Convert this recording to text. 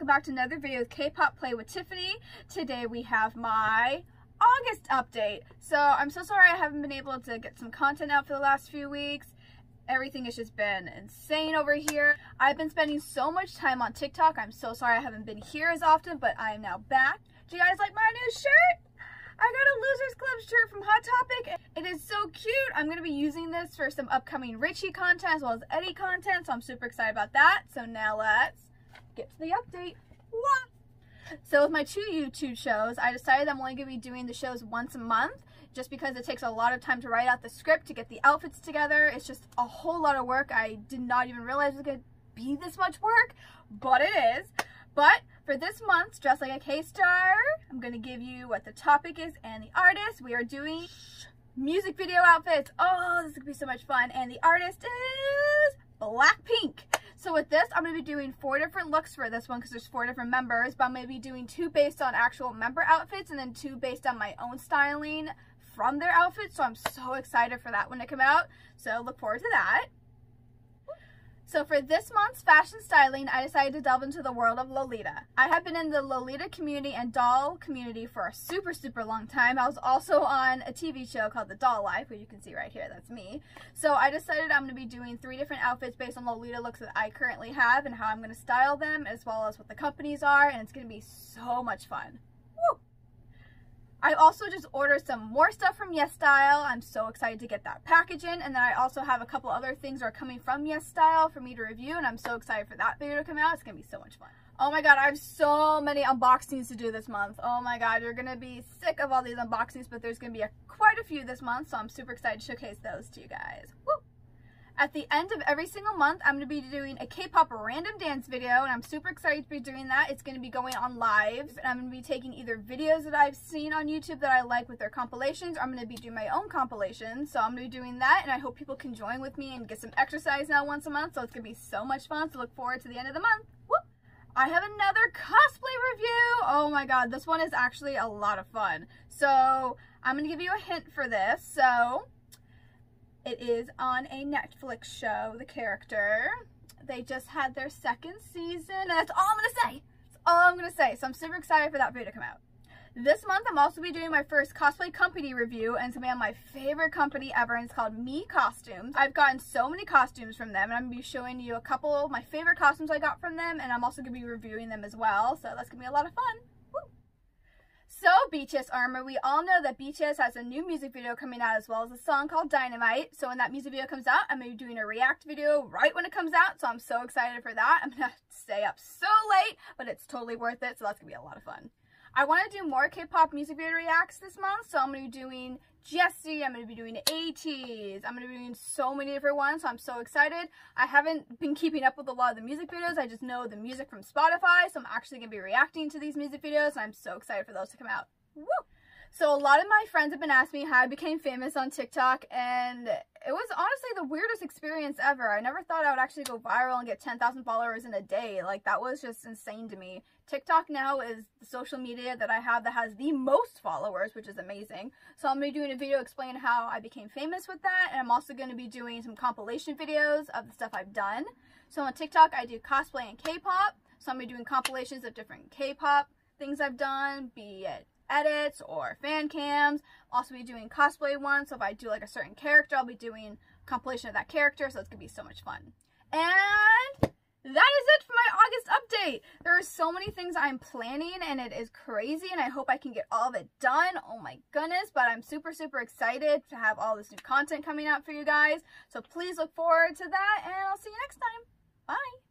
welcome back to another video with KpopPlay with Tiffany. Today we have my August update. So I'm so sorry I haven't been able to get some content out for the last few weeks. Everything has just been insane over here. I've been spending so much time on TikTok. I'm so sorry I haven't been here as often, but I am now back. Do you guys like my new shirt? I got a Losers Club shirt from Hot Topic. It is so cute. I'm going to be using this for some upcoming Richie content as well as Eddie content, so I'm super excited about that. So now let's get to the update. What? So with my two YouTube shows, I decided I'm only going to be doing the shows once a month just because it takes a lot of time to write out the script, to get the outfits together. It's just a whole lot of work. I did not even realize it was going to be this much work, but it is. But for this month's Dress Like a K-Star, I'm going to give you what the topic is and the artist. We are doing music video outfits. Oh, this is going to be so much fun. And the artist is Blackpink. So with this, I'm going to be doing four different looks for this one because there's four different members, but I'm going to be doing two based on actual member outfits and then two based on my own styling from their outfits. So I'm so excited for that one to come out. So look forward to that. So for this month's fashion styling, I decided to delve into the world of Lolita. I have been in the Lolita community and doll community for a super, super long time. I was also on a TV show called The Doll Life, which you can see right here, that's me. So I decided I'm to be doing three different outfits based on Lolita looks that I currently have and how I'm going to style them, as well as what the companies are, and it's going to be so much fun. I also just ordered some more stuff from YesStyle. I'm so excited to get that package in. And then I also have a couple other things that are coming from YesStyle for me to review. And I'm so excited for that video to come out. It's going to be so much fun. Oh my god, I have so many unboxings to do this month. Oh my god, you're going to be sick of all these unboxings, but there's going to be a, quite a few this month. So I'm super excited to showcase those to you guys. Woo! At the end of every single month, I'm going to be doing a K-pop random dance video, and I'm super excited to be doing that. It's going to be going on live, and I'm going to be taking either videos that I've seen on YouTube that I like with their compilations, or I'm going to be doing my own compilations. So I'm going to be doing that, and I hope people can join with me and get some exercise now once a month, so it's going to be so much fun. So look forward to the end of the month. Whoop! I have another cosplay review. Oh my god, this one is actually a lot of fun. So I'm going to give you a hint for this. So it is on a Netflix show, The Character. They just had their second season, and that's all I'm to say. That's all I'm to say. So I'm super excited for that video to come out. This month, I'm also be doing my first cosplay company review, and it's to be on my favorite company ever, and it's called Miccostumes. I've gotten so many costumes from them, and I'm to be showing you a couple of my favorite costumes I got from them, and I'm also to be reviewing them as well, so that's to be a lot of fun. So, BTS Armor, we all know that BTS has a new music video coming out as well as a song called Dynamite. So when that music video comes out, I'm going to be doing a react video right when it comes out. So I'm so excited for that. I'm going to stay up so late, but it's totally worth it. So that's going to be a lot of fun. I want to do more K-pop music video reacts this month, so I'm going to be doing Jessi, I'm going to be doing ATEEZ, I'm going to be doing so many different ones, so I'm so excited. I haven't been keeping up with a lot of the music videos, I just know the music from Spotify, so I'm actually going to be reacting to these music videos, and I'm so excited for those to come out. Woo! So a lot of my friends have been asking me how I became famous on TikTok, and it was honestly the weirdest experience ever. I never thought I would actually go viral and get 10,000 followers in a day. Like, that was just insane to me. TikTok now is the social media that I have that has the most followers, which is amazing. So I'm going to be doing a video explaining how I became famous with that, and I'm also going to be doing some compilation videos of the stuff I've done. So on TikTok, I do cosplay and K-pop. So I'm going to be doing compilations of different K-pop things I've done, be it edits or fan cams. Also be doing cosplay ones, so if I do like a certain character, I'll be doing compilation of that character, so it's to be so much fun. And that is it for my August update. There are so many things I'm planning and it is crazy and I hope I can get all of it done. Oh my goodness, but I'm super, super excited to have all this new content coming out for you guys. So please look forward to that and I'll see you next time. Bye.